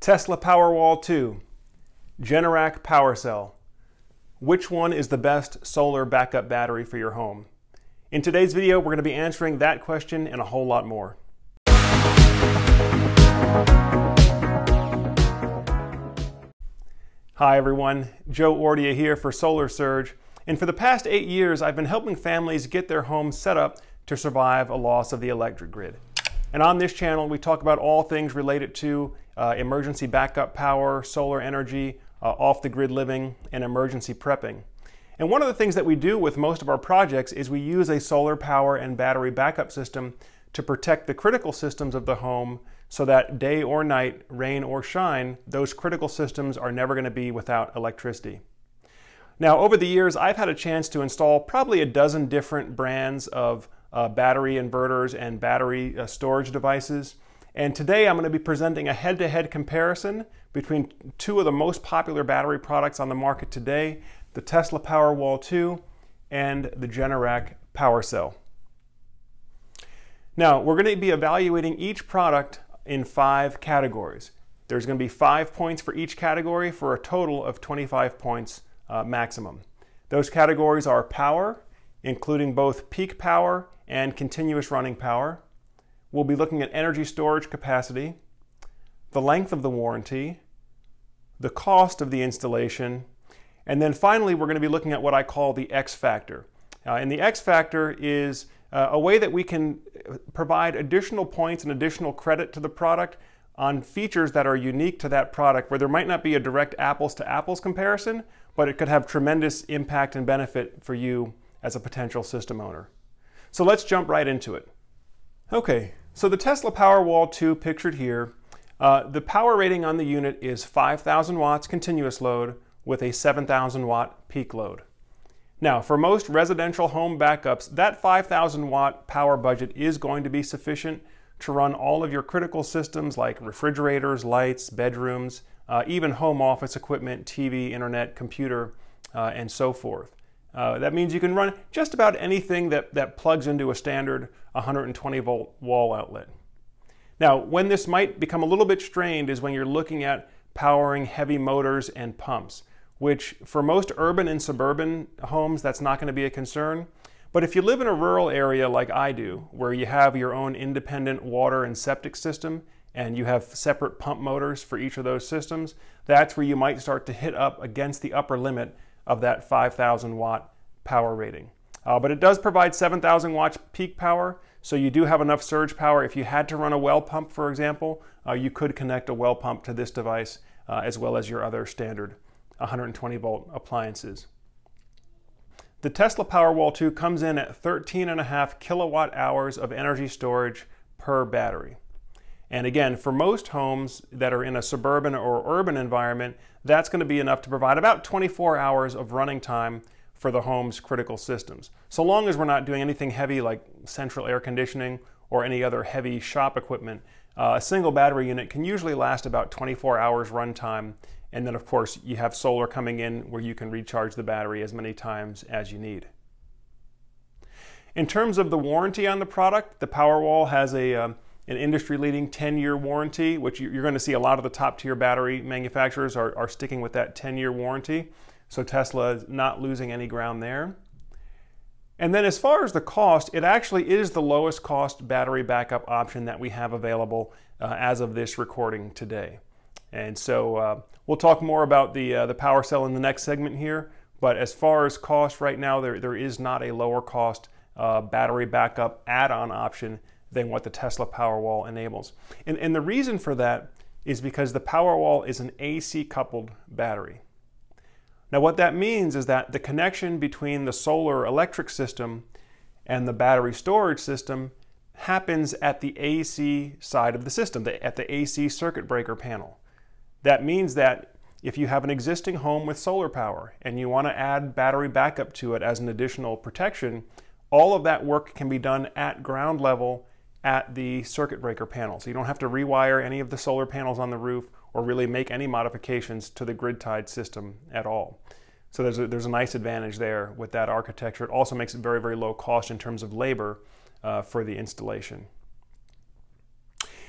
Tesla Powerwall 2, Generac Power Cell. Which one is the best solar backup battery for your home? In today's video, we're going to be answering that question and a whole lot more. Hi everyone, Joe Ordia here for Solar Surge. And for the past eight years, I've been helping families get their homes set up to survive a loss of the electric grid. And on this channel, we talk about all things related to uh, emergency backup power, solar energy, uh, off the grid living, and emergency prepping. And one of the things that we do with most of our projects is we use a solar power and battery backup system to protect the critical systems of the home so that day or night, rain or shine, those critical systems are never going to be without electricity. Now, over the years, I've had a chance to install probably a dozen different brands of uh, battery inverters and battery uh, storage devices. And today I'm going to be presenting a head-to-head -head comparison between two of the most popular battery products on the market today, the Tesla Powerwall 2 and the Generac PowerCell. Now, we're going to be evaluating each product in five categories. There's going to be five points for each category for a total of 25 points uh, maximum. Those categories are power, including both peak power and continuous running power. We'll be looking at energy storage capacity, the length of the warranty, the cost of the installation, and then finally we're going to be looking at what I call the X factor. Uh, and the X factor is uh, a way that we can provide additional points and additional credit to the product on features that are unique to that product where there might not be a direct apples to apples comparison, but it could have tremendous impact and benefit for you as a potential system owner. So let's jump right into it. Okay, so the Tesla Powerwall 2 pictured here, uh, the power rating on the unit is 5,000 watts continuous load with a 7,000 watt peak load. Now, for most residential home backups, that 5,000 watt power budget is going to be sufficient to run all of your critical systems like refrigerators, lights, bedrooms, uh, even home office equipment, TV, internet, computer, uh, and so forth. Uh, that means you can run just about anything that, that plugs into a standard 120 volt wall outlet. Now, when this might become a little bit strained is when you're looking at powering heavy motors and pumps, which for most urban and suburban homes, that's not going to be a concern. But if you live in a rural area like I do, where you have your own independent water and septic system, and you have separate pump motors for each of those systems, that's where you might start to hit up against the upper limit of that 5,000 watt power rating. Uh, but it does provide 7,000 watts peak power, so you do have enough surge power. If you had to run a well pump, for example, uh, you could connect a well pump to this device uh, as well as your other standard 120 volt appliances. The Tesla Powerwall 2 comes in at 13.5 kilowatt hours of energy storage per battery. And again, for most homes that are in a suburban or urban environment, that's going to be enough to provide about 24 hours of running time for the home's critical systems. So long as we're not doing anything heavy like central air conditioning or any other heavy shop equipment, uh, a single battery unit can usually last about 24 hours runtime. And then, of course, you have solar coming in where you can recharge the battery as many times as you need. In terms of the warranty on the product, the Powerwall has a um, an industry-leading 10-year warranty, which you're going to see a lot of the top-tier battery manufacturers are, are sticking with that 10-year warranty. So Tesla is not losing any ground there. And then as far as the cost, it actually is the lowest cost battery backup option that we have available uh, as of this recording today. And so uh, we'll talk more about the, uh, the power cell in the next segment here. But as far as cost right now, there, there is not a lower cost uh, battery backup add-on option than what the Tesla Powerwall enables. And, and the reason for that is because the Powerwall is an AC coupled battery. Now what that means is that the connection between the solar electric system and the battery storage system happens at the AC side of the system, at the AC circuit breaker panel. That means that if you have an existing home with solar power and you want to add battery backup to it as an additional protection, all of that work can be done at ground level at the circuit breaker panel. So you don't have to rewire any of the solar panels on the roof or really make any modifications to the grid tied system at all. So there's a, there's a nice advantage there with that architecture. It also makes it very, very low cost in terms of labor uh, for the installation.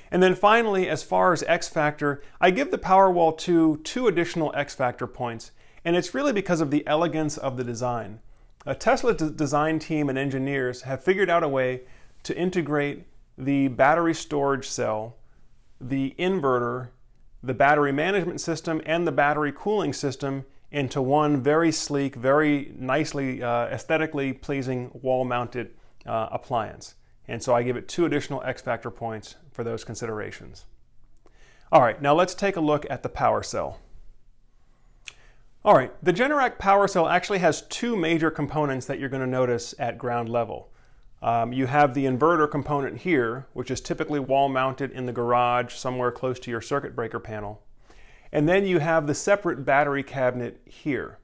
And then finally, as far as X factor, I give the Powerwall 2 two additional X factor points, and it's really because of the elegance of the design. A Tesla design team and engineers have figured out a way to integrate the battery storage cell, the inverter, the battery management system, and the battery cooling system into one very sleek, very nicely uh, aesthetically pleasing wall-mounted uh, appliance. And so I give it two additional X factor points for those considerations. All right, now let's take a look at the power cell. All right, the Generac power cell actually has two major components that you're going to notice at ground level. Um, you have the inverter component here, which is typically wall mounted in the garage somewhere close to your circuit breaker panel. And then you have the separate battery cabinet here.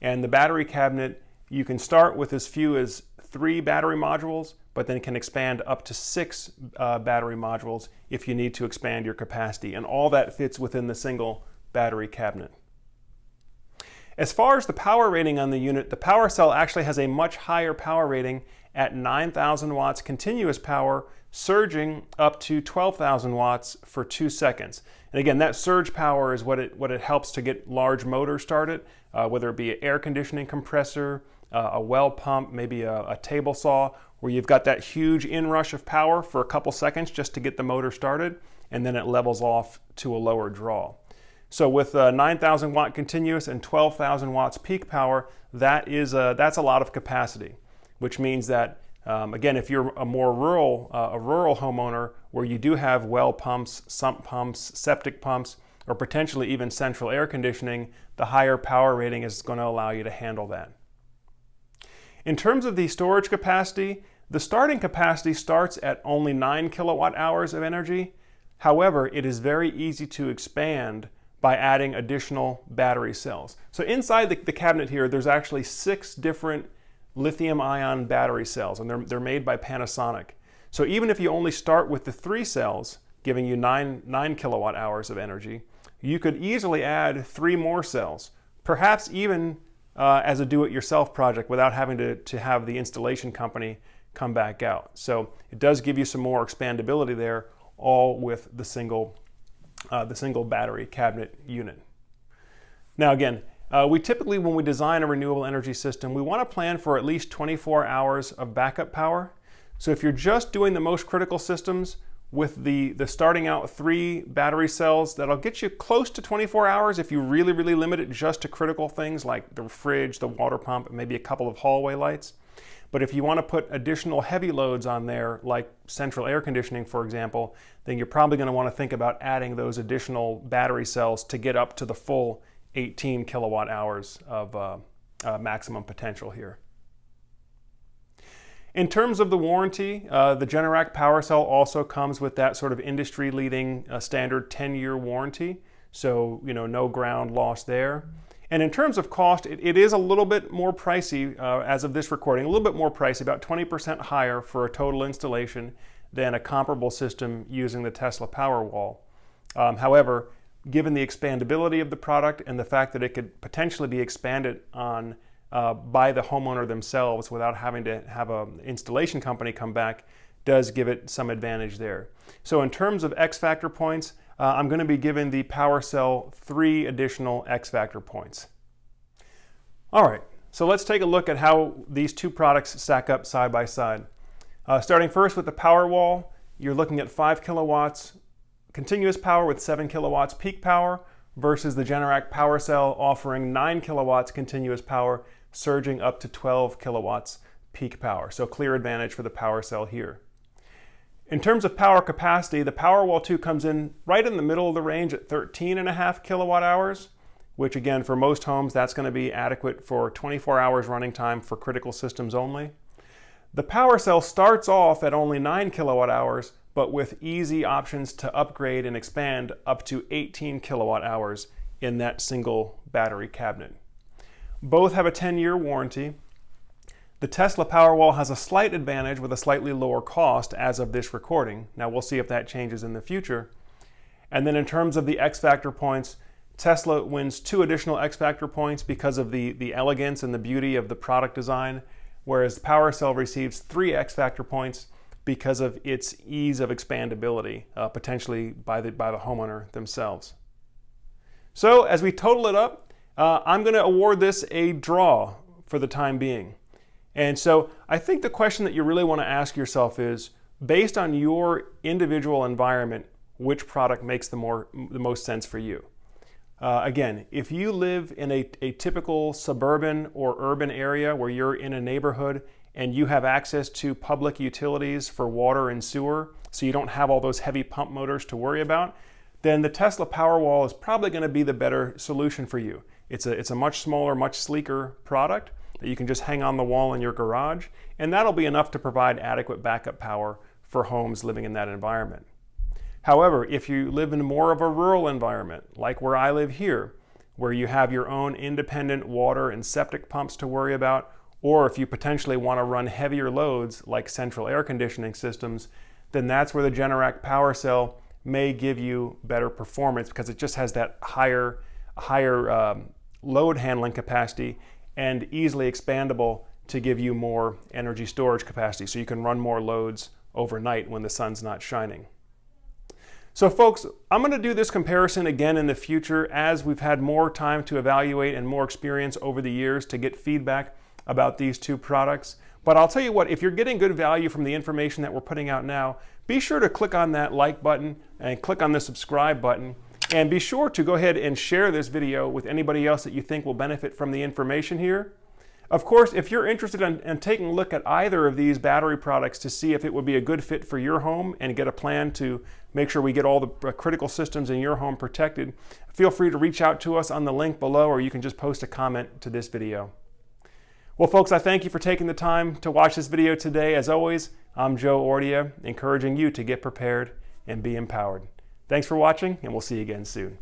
And the battery cabinet, you can start with as few as three battery modules, but then can expand up to six uh, battery modules if you need to expand your capacity. And all that fits within the single battery cabinet. As far as the power rating on the unit, the power cell actually has a much higher power rating at 9,000 watts continuous power, surging up to 12,000 watts for two seconds. And again, that surge power is what it, what it helps to get large motors started, uh, whether it be an air conditioning compressor, uh, a well pump, maybe a, a table saw, where you've got that huge inrush of power for a couple seconds just to get the motor started, and then it levels off to a lower draw. So with uh, 9,000 watt continuous and 12,000 watts peak power, that is a, that's a lot of capacity, which means that um, again, if you're a more rural, uh, a rural homeowner where you do have well pumps, sump pumps, septic pumps, or potentially even central air conditioning, the higher power rating is going to allow you to handle that. In terms of the storage capacity, the starting capacity starts at only 9 kilowatt hours of energy. However, it is very easy to expand by adding additional battery cells. So inside the, the cabinet here, there's actually six different lithium ion battery cells, and they're, they're made by Panasonic. So even if you only start with the three cells, giving you nine, nine kilowatt hours of energy, you could easily add three more cells, perhaps even uh, as a do-it-yourself project without having to, to have the installation company come back out. So it does give you some more expandability there, all with the single uh, the single battery cabinet unit. Now again, uh, we typically, when we design a renewable energy system, we want to plan for at least 24 hours of backup power. So if you're just doing the most critical systems with the, the starting out three battery cells, that'll get you close to 24 hours if you really, really limit it just to critical things like the fridge, the water pump, maybe a couple of hallway lights. But if you want to put additional heavy loads on there, like central air conditioning, for example, then you're probably going to want to think about adding those additional battery cells to get up to the full 18 kilowatt hours of uh, uh, maximum potential here. In terms of the warranty, uh, the Generac Power Cell also comes with that sort of industry-leading uh, standard 10-year warranty, so you know no ground loss there. And in terms of cost, it, it is a little bit more pricey uh, as of this recording, a little bit more pricey, about 20% higher for a total installation than a comparable system using the Tesla Powerwall. Um, however, given the expandability of the product and the fact that it could potentially be expanded on uh, by the homeowner themselves without having to have an installation company come back, does give it some advantage there. So in terms of X factor points, uh, I'm going to be giving the PowerCell three additional X factor points. All right, so let's take a look at how these two products stack up side by side. Uh, starting first with the Powerwall, you're looking at 5 kilowatts continuous power with 7 kilowatts peak power versus the Generac Power Cell offering 9 kilowatts continuous power, surging up to 12 kilowatts peak power. So clear advantage for the Power Cell here. In terms of power capacity, the Powerwall 2 comes in right in the middle of the range at 13.5 kilowatt hours, which again, for most homes, that's going to be adequate for 24 hours running time for critical systems only. The Power Cell starts off at only 9 kilowatt hours, but with easy options to upgrade and expand up to 18 kilowatt hours in that single battery cabinet. Both have a 10-year warranty, the Tesla Powerwall has a slight advantage with a slightly lower cost as of this recording. Now we'll see if that changes in the future. And then in terms of the X Factor points, Tesla wins two additional X Factor points because of the, the elegance and the beauty of the product design, whereas PowerCell receives three X Factor points because of its ease of expandability, uh, potentially by the, by the homeowner themselves. So as we total it up, uh, I'm going to award this a draw for the time being. And so I think the question that you really want to ask yourself is, based on your individual environment, which product makes the, more, the most sense for you? Uh, again, if you live in a, a typical suburban or urban area where you're in a neighborhood and you have access to public utilities for water and sewer, so you don't have all those heavy pump motors to worry about, then the Tesla Powerwall is probably going to be the better solution for you. It's a, it's a much smaller, much sleeker product that you can just hang on the wall in your garage, and that'll be enough to provide adequate backup power for homes living in that environment. However, if you live in more of a rural environment, like where I live here, where you have your own independent water and septic pumps to worry about, or if you potentially want to run heavier loads like central air conditioning systems, then that's where the Generac Power Cell may give you better performance because it just has that higher, higher um, load handling capacity and easily expandable to give you more energy storage capacity so you can run more loads overnight when the sun's not shining. So folks, I'm going to do this comparison again in the future as we've had more time to evaluate and more experience over the years to get feedback about these two products. But I'll tell you what, if you're getting good value from the information that we're putting out now, be sure to click on that like button and click on the subscribe button. And be sure to go ahead and share this video with anybody else that you think will benefit from the information here. Of course, if you're interested in, in, taking a look at either of these battery products to see if it would be a good fit for your home and get a plan to make sure we get all the uh, critical systems in your home protected, feel free to reach out to us on the link below or you can just post a comment to this video. Well, folks, I thank you for taking the time to watch this video today. As always, I'm Joe Ordia, encouraging you to get prepared and be empowered. Thanks for watching, and we'll see you again soon.